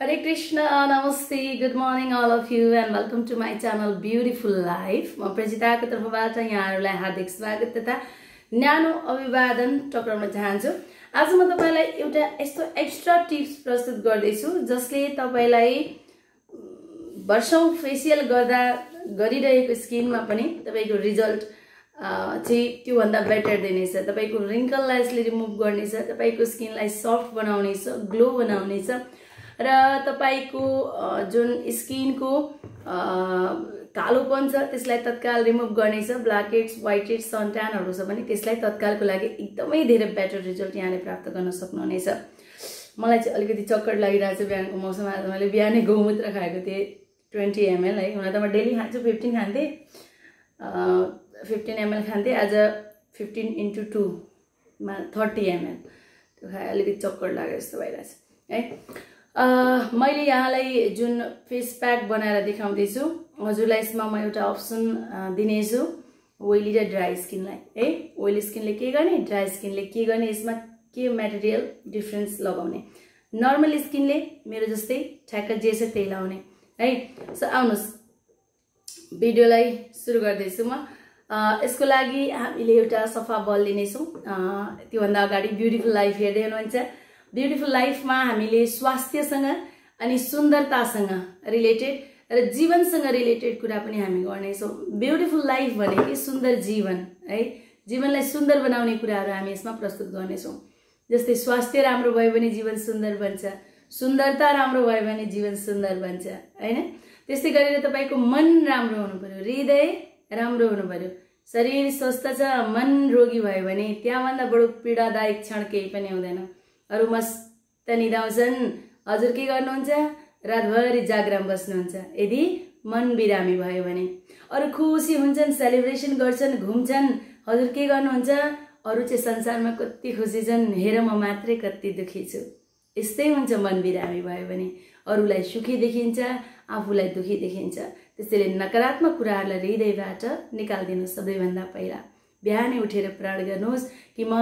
Hare Krishna, Namaste, good morning all of you and welcome to my channel Beautiful Life. म प्रजिताको तर्फबाट यहाँहरूलाई हार्दिक स्वागत तथा न्यानो अभिवादन टक्राउन चाहन्छु आज म तपाईँलाई एउटा यस्तो एक्स्ट्रा टिप्स प्रस्तुत गर्दैछु जसले तपाईँलाई वर्षौँ फेसियल गर्दा गरिरहेको स्किनमा पनि तपाईँको रिजल्ट चाहिँ त्योभन्दा बेटर दिनेछ तपाईँको रिङ्कललाई यसले रिमुभ गर्नेछ तपाईँको स्किनलाई सफ्ट बनाउनेछ ग्लो बनाउनेछ र तपाईँको जुन स्किनको कालोपन छ त्यसलाई तत्काल रिमुभ गर्नेछ ब्ल्याक हेड्स वाइट हेड्स सनट्यानहरू छ भने त्यसलाई तत्कालको लागि एकदमै धेरै बेटर रिजल्ट यहाँले प्राप्त गर्न सक्नुहुनेछ। मलाई चाहिँ अलिकति चक्कर लागिरहेको छ बिहानको मौसम। आज मैले बिहानै गौमूत्र खाएको थिएँ ट्वेन्टी एमएल है। हुन त म डेली खान्छु फिफ्टिन खान्थेँ। फिफ्टिन एमएल खान्थेँ। आज फिफ्टिन इन्टु टूमा थर्टी एमएल त्यो खाए अलिकति चक्कर लाग्यो जस्तो भइरहेछ। है? मैले यहाँलाई जुन फेस प्याक बनाएर देखाउँदैछु हजुरलाई यसमा म एउटा अप्सन दिनेछु ओइली र ड्राई स्किनलाई। है ओइली स्किनले के गर्ने ड्राई स्किनले के गर्ने यसमा के मेटेरियल डिफ्रेन्स लगाउने। नर्मल स्किनले मेरो जस्तै ठ्याक्क जे छ त्यही लाउने है सो आउनुहोस्। भिडियोलाई सुरु गर्दैछु म। यसको लागि हामीले एउटा सफा बल लिनेछौँ। त्योभन्दा अगाडि ब्युटिफुल लाइफ हेर्दै हुनुहुन्छ। ब्युटिफुल लाइफमा हामीले स्वास्थ्यसँग अनि सुन्दरतासँग रिलेटेड र जीवनसँग रिलेटेड कुरा पनि हामी गर्नेछौँ। ब्युटिफुल लाइफ भनेकै सुन्दर जीवन है? जीवनलाई सुन्दर बनाउने कुराहरू हामी यसमा प्रस्तुत गर्नेछौँ। जस्तै स्वास्थ्य राम्रो भयो भने जीवन सुन्दर बन्छ सुन्दरता राम्रो भयो भने जीवन सुन्दर बन्छ होइन? त्यस्तै गरेर तपाईँको मन राम्रो हुनु पर्यो हृदय राम्रो हुनु पर्यो शरीर स्वस्थ छ मन रोगी भयो भने त्यहाँभन्दा बडो पीडादायक क्षण केही पनि हुँदैन। अरू मस्त निदाउँछन् हजुर के गर्नुहुन्छ? रातभरि जागराम बस्नुहुन्छ। यदि मन बिरामी भयो भने। अरू खुसी हुन्छन् सेलिब्रेसन गर्छन् घुम्छन्। हजुर के गर्नुहुन्छ? अरू चाहिँ संसारमा कति खुसी छन् हेर म मात्रै कति दुखी छु। यस्तै हुन्छ मन बिरामी भयो भने। अरूलाई सुखी देखिन्छ आफूलाई दुखी देखिन्छ। त्यसैले नकारात्मक कुराहरूलाई हृदयबाट निकालिदिनु सबैभन्दा पहिला। बिहानै उठेर प्रण गर्नुहोस् कि म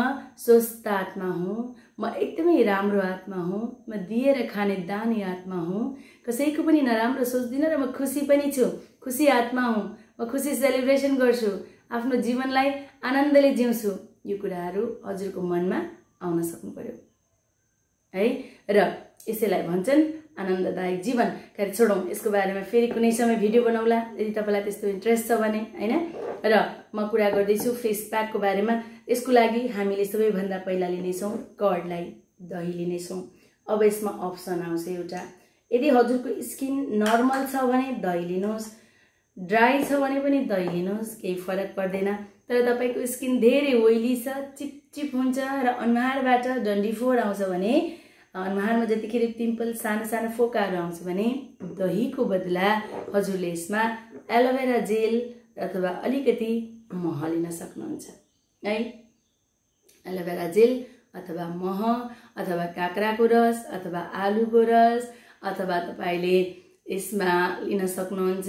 स्वस्थ आत्मा हुँ। म एकदमै राम्रो आत्मा हुँ म दिएर खाने दानी आत्मा हुँ। कसैको पनि नराम्रो सोच्दिनँ र म खुसी पनि छु खुसी आत्मा हुँ म खुसी सेलिब्रेसन गर्छु आफ्नो जीवनलाई आनन्दले जिउँछु। यो कुराहरू हजुरको मनमा आउन सक्नु पर्यो है र यसैलाई भन्छन् आनन्ददायक जीवन। खै छोडौँ यसको बारेमा फेरि कुनै समय भिडियो बनाउला। यदि तपाईँलाई त्यस्तो इन्ट्रेस्ट छ भने होइन? र म कुरा गर्दैछु फेस प्याकको बारेमा। यसको लागि हामीले सबैभन्दा पहिला लिनेछौँ कर्डलाई दही लिनेछौँ। अब यसमा अप्सन आउँछ एउटा। यदि हजुरको स्किन नर्मल छ भने दही लिनुहोस् ड्राई छ भने पनि दही लिनुहोस् केही फरक पर्दैन। तर तपाईँको स्किन धेरै ओइली छ चिपचिप हुन्छ र अनुहारबाट डन्डी फोर आउँछ भने अनुहारमा जतिखेर पिम्पल सानो सानो फोकाहरू आउँछ भने दहीको बदला हजुरले यसमा एलोभेरा जेल अथवा अलिकति मह लिन सक्नुहुन्छ। है? एलोभेरा जेल अथवा मह अथवा काँक्राको रस अथवा आलुको रस अथवा तपाईँले यसमा लिन सक्नुहुन्छ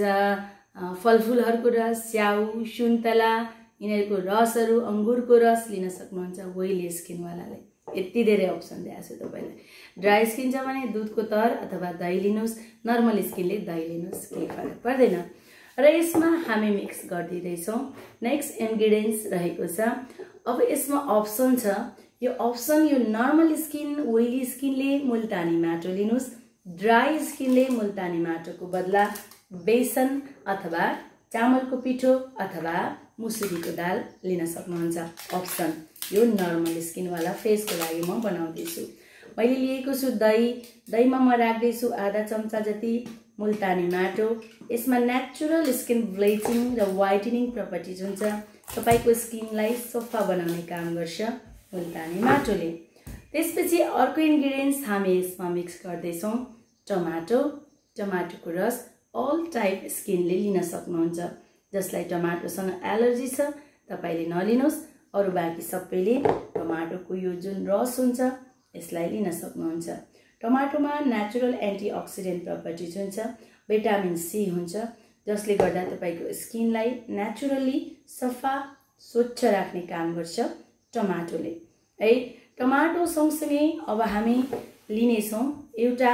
फलफुलहरूको रस स्याउ सुन्तला यिनीहरूको रसहरू अङ्गुरको रस लिन सक्नुहुन्छ ओइली स्किनवालाले। यति धेरै अप्सन दिएको छु तपाईँलाई। ड्राई स्किन छ भने दुधको तर अथवा दही लिनुहोस् नर्मल स्किनले दही लिनुहोस् केही फरक पर्दैन। र यसमा हामी मिक्स गरिदिँदैछौँ। नेक्स्ट इन्ग्रिडियन्ट्स रहेको छ। अब यसमा अप्सन छ। यो अप्सन यो नर्मल स्किन ओइली स्किनले मुल्तानी माटो लिनुहोस्। ड्राई स्किनले मुल्तानी माटोको बदला बेसन अथवा चामलको पिठो अथवा मुसुरीको दाल लिन सक्नुहुन्छ। अप्सन यो नर्मल स्किनवाला फेसको लागि म बनाउँदैछु। मैले लिएको छु दही। दहीमा म राख्दैछु आधा चम्चा जति। मुल्तानी माटो यसमा नेचुरल स्किन ब्लिचिङ र वाइटनिङ प्रपर्टिज हुन्छ। तपाईँको स्किनलाई सफा बनाउने काम गर्छ मुल्तानी माटोले। त्यसपछि अर्को इन्ग्रिडियन्ट्स हामी यसमा मिक्स गर्दैछौँ। टमाटो टमाटोको रस अल टाइप स्किनले लिन सक्नुहुन्छ। जसलाई टमाटोसँग एलर्जी छ तपाईँले नलिनुहोस्। अरू बाँकी सबैले टमाटोको यो जुन रस हुन्छ यसलाई लिन सक्नुहुन्छ। टमाटोमा नेचुरल एन्टिअक्सिडेन्ट प्रपर्टिज हुन्छ भिटामिन सी हुन्छ जसले गर्दा तपाईँको स्किनलाई नेचुरल्ली सफा स्वच्छ राख्ने काम गर्छ टमाटोले। है टमाटो सँगसँगै अब हामी लिनेछौँ एउटा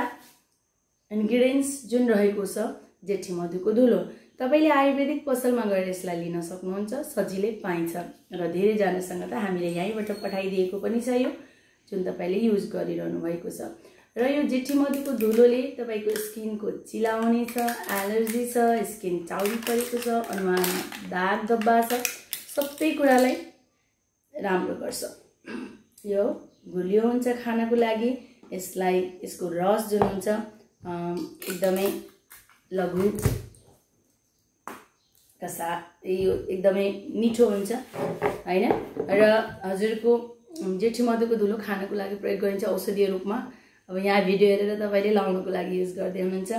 इन्ग्रिडियन्ट्स जुन रहेको छ जेठी मधुको धुलो तपाईँले आयुर्वेदिक पसलमा गएर यसलाई लिन सक्नुहुन्छ सजिलै पाइन्छ र धेरैजनासँग त हामीले यहीँबाट पठाइदिएको पनि छ यो जुन तपाईँले युज गरिरहनु भएको छ। र यो जेठी मधुको धुलोले तपाईँको स्किनको चिलाउने छ एलर्जी छ स्किन चाउरी परेको छ अनुहारमा दाग दब्बा छ सबै कुरालाई राम्रो गर्छ। यो गुलियो हुन्छ खानको लागि यसलाई यसको रस जुन हुन्छ एकदमै लघु कसा यो एकदमै मिठो हुन्छ होइन? र हजुरको जेठी मधुको धुलो खानको लागि प्रयोग गरिन्छ औषधीय रूपमा। अब यहाँ भिडियो हेरेर तपाईँले लाउनुको लागि युज गर्दै हुनुहुन्छ।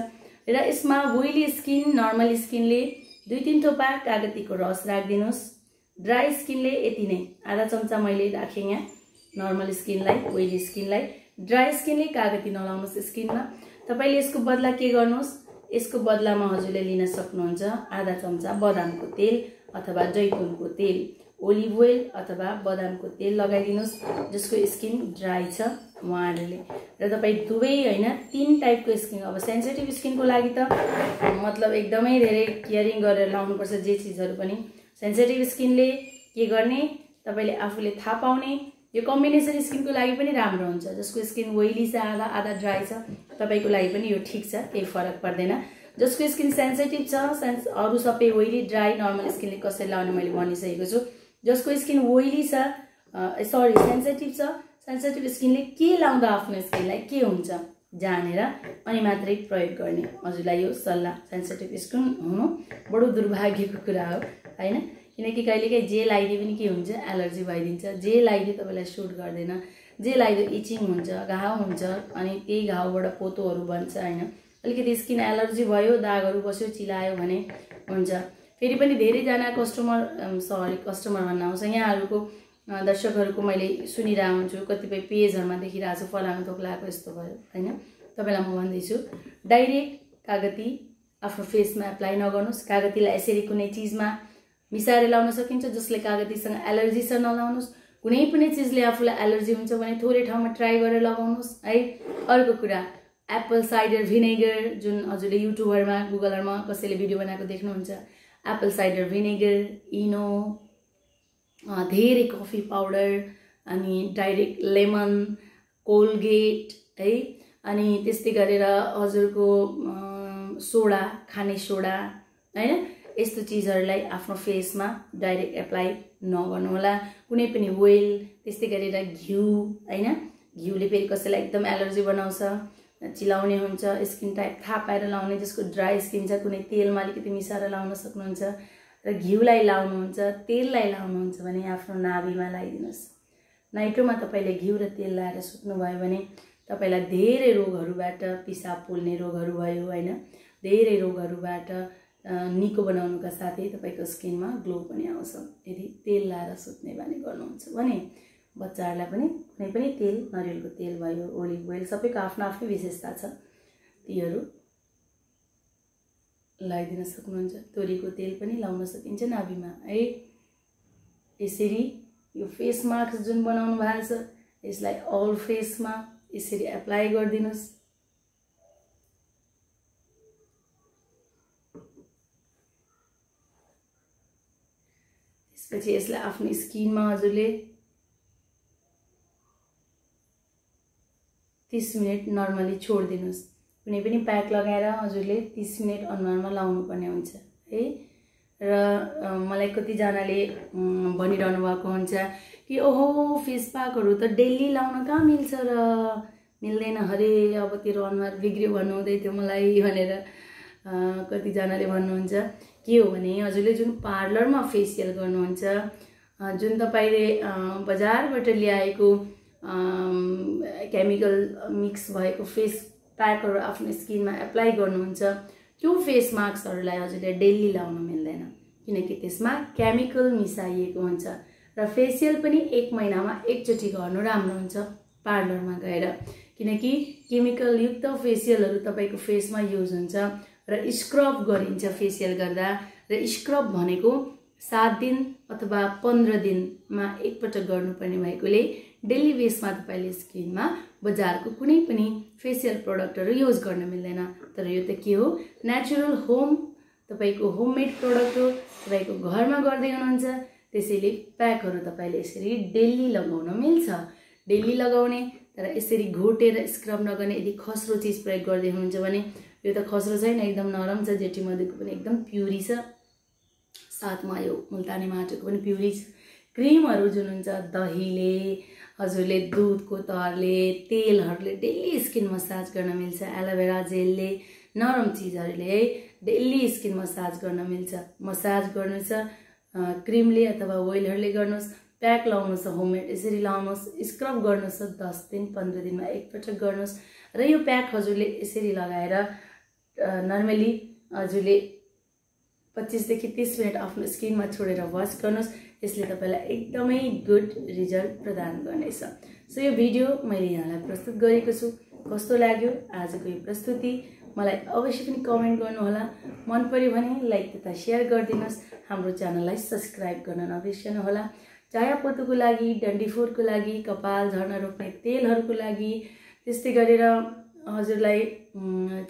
र यसमा ओइली स्किन नर्मल स्किनले दुई तिन थोपा कागतीको रस राखिदिनुहोस्। ड्राई स्किनले यति नै। आधा चम्चा मैले राखेँ यहाँ नर्मल स्किनलाई ओइली स्किनलाई ड्राई स्किनले कागती नलाउनुहोस् स्किनमा तपाईँले यसको बदला के गर्नुहोस्? यसको बदलामा हजुरले लिन सक्नुहुन्छ आधा चम्चा बदामको तेल अथवा जैतुनको तेल। ओलिभ ओइल अथवा बदामको तेल लगाइदिनुहोस् जसको स्किन ड्राई छ उहाँहरूले। र तपाईँ दुवै होइन तिन टाइपको स्किन अब सेन्सिटिभ स्किनको लागि त मतलब एकदमै धेरै केयरिङ गरेर लाउनुपर्छ जे चिजहरू पनि। सेन्सिटिभ स्किनले के गर्ने तपाईँले आफूले थाहा पाउने यो कम्बिनेसन स्किनको लागि पनि राम्रो हुन्छ जसको स्किन ओइली छ आधा आधा ड्राई छ तपाईँको लागि पनि यो ठिक छ केही फरक पर्दैन। जसको स्किन सेन्सिटिभ छ सेन्स अरू सबै ओइली ड्राई नर्मल स्किनले कसरी लाउने मैले भनिसकेको छु। जसको स्किन ओइली छ सरी सेन्सिटिभ छ सेन्सिटिभ स्किनले के लाउँदा आफ्नो स्किनलाई के हुन्छ जानेर अनि मात्रै प्रयोग गर्ने हजुरलाई यो सल्लाह सेन्सिटिभ स्किन हुनु बडो दुर्भाग्यको कुरा हो होइन? किनकि कहिलेकाहीँ जे लगाइदिए पनि के हुन्छ एलर्जी भइदिन्छ। जे लगाइदियो तपाईँलाई सुट गर्दैन जे लगाइदियो इचिङ हुन्छ घाउ हुन्छ अनि त्यही घाउबाट पोतोहरू बन्छ होइन? अलिकति स्किन एलर्जी भयो दागहरू बस्यो चिलायो भने हुन्छ। फेरि पनि धेरैजना कस्टमर सरी कस्टमर भन्न आउँछ। यहाँहरूको दर्शकहरूको मैले सुनिरहेको हुन्छु। कतिपय पेजहरूमा देखिरहेको छु फलानु थोक लगाएको यस्तो भयो होइन? तपाईँलाई म भन्दैछु डाइरेक्ट कागती आफ्नो फेसमा एप्लाई नगर्नुहोस्। कागतीलाई यसरी कुनै चिजमा मिसाएर लाउन सकिन्छ जसले कागतीसँग एलर्जी छ नलाउनुहोस्। कुनै पनि चिजले आफूलाई एलर्जी हुन्छ भने थोरै ठाउँमा ट्राई गरेर लगाउनुहोस् है? अर्को कुरा एप्पल साइडर भिनेगर जुन हजुरले युट्युबहरूमा गुगलहरूमा कसैले भिडियो बनाएको देख्नुहुन्छ। एप्पल साइडर भिनेगर इनो धेरै कफी पाउडर अनि डाइरेक्ट लेमन कोलगेट है? अनि त्यस्तै गरेर हजुरको सोडा खाने सोडा होइन? यस्तो चिजहरूलाई आफ्नो फेसमा डाइरेक्ट एप्लाई नगर्नुहोला। कुनै पनि ओइल त्यस्तै गरेर घिउ होइन? घिउले फेरि कसैलाई एकदम एलर्जी बनाउँछ। चिलाउने हुन्छ स्किन टाइप थाहा पाएर लाउने जसको ड्राई स्किन छ कुनै तेलमा अलिकति मिसाएर लाउन सक्नुहुन्छ र घिउलाई लाउनुहुन्छ तेललाई लाउनुहुन्छ भने आफ्नो नाभिमा लगाइदिनुहोस् नाइटोमा तपाईँले घिउ र तेल लाएर सुत्नुभयो भने तपाईँलाई धेरै रोगहरूबाट पिसाब पोल्ने रोगहरू भयो होइन? धेरै रोगहरूबाट निको बनाउनुका साथै तपाईँको स्किनमा ग्लो पनि आउँछ। यदि तेल लाएर सुत्ने बानी गर्नुहुन्छ भने बच्चाहरूलाई पनि कुनै पनि तेल नरिवलको तेल भयो ओलिभ ओइल सबैको आफ्नो आफ्नै विशेषता छ। तीहरू लगाइदिन सक्नुहुन्छ। तोरीको तेल पनि लाउन सकिन्छ नाभिमा। है यसरी यो फेस मास्क जुन बनाउनु भएको छ यसलाई अल फेसमा यसरी एप्लाई गरिदिनुहोस्। त्यसपछि यसलाई आफ्नो स्किनमा हजुरले तिस मिनट नर्मली छोडिदिनुहोस्। कुनै पनि प्याक लगाएर हजुरले तिस मिनट अनुहारमा लाउनु पर्ने हुन्छ है? र मलाई कतिजनाले भनिरहनु भएको हुन्छ कि ओहो फेस प्याकहरू त डेली लाउन कहाँ मिल्छ र? मिल्दैन अरे अब तेरो अनुहार बिग्रियो भन्नुहुँदै थियो मलाई भनेर कतिजनाले भन्नुहुन्छ। के हो भने हजुरले जुन पार्लरमा फेसियल गर्नुहुन्छ जुन तपाईँले बजारबाट ल्याएको केमिकल मिक्स भएको फेस प्याकहरू आफ्नो स्किनमा एप्लाई गर्नुहुन्छ। त्यो फेस मास्कहरूलाई हजुरले डेली लाउन मिल्दैन। किनकि त्यसमा केमिकल मिसाइएको हुन्छ र फेसियल पनि एक महिनामा एकचोटि गर्नु राम्रो हुन्छ पार्लरमा गएर। किनकि केमिकलयुक्त फेसियलहरू तपाईँको फेसमा युज हुन्छ र स्क्रब गरिन्छ फेसियल गर्दा। र स्क्रब भनेको सात दिन अथवा पन्ध्र दिनमा एकपटक गर्नुपर्ने भएकोले डेली बेसमा तपाईँले स्किनमा बजारको कुनै पनि फेसियल प्रडक्टहरू युज गर्न मिल्दैन। तर यो त के हो? नेचुरल होम तपाईँको होममेड प्रडक्ट हो तपाईँको घरमा गर्दै हुनुहुन्छ त्यसैले प्याकहरू तपाईँले यसरी डेली लगाउन मिल्छ। डेली लगाउने तर यसरी घोटेर स्क्रब नगर्ने यदि खस्रो चिज प्रयोग गर्दै हुनुहुन्छ भने यो त खस्रो छैन एकदम नरम छ जेठी मधुको पनि एकदम प्युरी छ। साथमा यो मुल्तानी माटोको पनि प्युरी छ क्रिमहरू जुन हुन्छ दहीले हजुरले दुधको तरले तेलहरूले डेली स्किन मसाज गर्न मिल्छ एलोभेरा जेलले नरम चिजहरूले है डेली स्किन मसाज गर्न मिल्छ। मसाज गर्नु छ क्रिमले अथवा ओइलहरूले गर्नुहोस् प्याक लाउनु छ होममेड यसरी लाउनुहोस् स्क्रब गर्नु छ दस दिन पन्ध्र दिनमा एकपटक गर्नुहोस्। र यो प्याक हजुरले यसरी लगाएर नर्मली हजुरले पच्चिसदेखि तिस मिनट आफ्नो स्किनमा छोडेर वास गर्नुहोस् यसले तपाईँलाई एकदमै गुड रिजल्ट प्रदान गर्नेछ। सो यो भिडियो मैले यहाँलाई प्रस्तुत गरेको छु। कस्तो लाग्यो? आजको यो प्रस्तुति। मलाई अवश्य पनि कमेन्ट गर्नुहोला। मन पऱ्यो भने लाइक तथा सेयर गरिदिनुहोस्। हाम्रो च्यानललाई सब्सक्राइब गर्न नबिर्सनुहोला। पोतोको लागि डन्डीफोरको लागि कपाल झर्न रोक्ने तेलहरूको लागि त्यस्तै गरेर हजुरलाई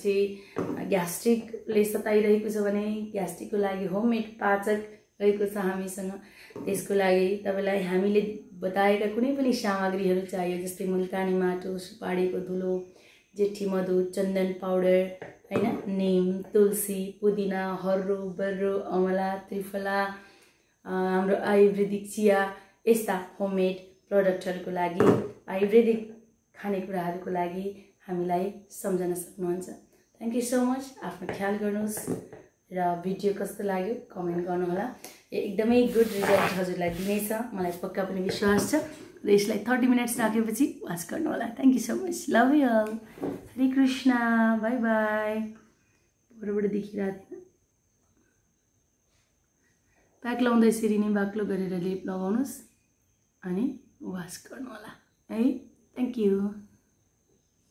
चाहिँ ग्यास्ट्रिकले सताइरहेको छ भने ग्यास्ट्रिकको लागि होममेड पाचक रहेको छ हामीसँग। त्यसको लागि तपाईँलाई हामीले बताएका कुनै पनि सामग्रीहरू चाहियो जस्तै मुल्तानी माटो सुपारीको धुलो जेठी मधु चन्दन पाउडर होइन? निम तुलसी पुदिना हर्रो बर्रो अमला त्रिफला हाम्रो आयुर्वेदिक चिया यस्ता होममेड प्रडक्टहरूको लागि आयुर्वेदिक खानेकुराहरूको लागि हामीलाई सम्झन सक्नुहुन्छ। थ्याङ्क यू सो मच आफ्नो ख्याल गर्नुहोस् र भिडियो कस्तो लाग्यो कमेन्ट गर्नुहोला। एकदमै गुड रिजल्ट हजुरलाई दिनेछ। मलाई पक्का पनि विश्वास छ। र यसलाई थर्टी मिनट्स राखेपछि वाच गर्नुहोला। Thank you so much love you all Hare Krishna bye by बरोबाट देखिरहेको प्याक लाउँदा यसरी नै बाक्लो गरेर लेप लगाउनुहोस्। अनि वास गर्नुहोला। है? Thank you